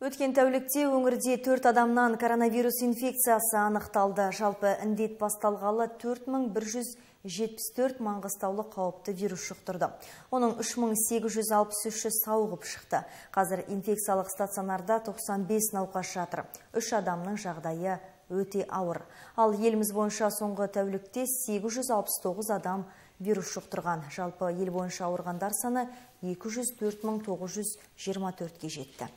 Өткен тәулікте өңірде төрт адамнан коронавирус инфекциясы анықталды. Жалпы індет басталғалы 4174 маңғыстаулы қауіпті вирус жұқтырды. Оның 3863-ші сауығып шықты. Қазір инфекциялық стационарда 95 науқас жатыр. Үш адамның жағдайы өте ауыр. Ал еліміз бойынша соңғы тәулікте 869 адам вирус жұқтырған. Жалпы ел бойынша ауырғандар саны 204924-ге жетті.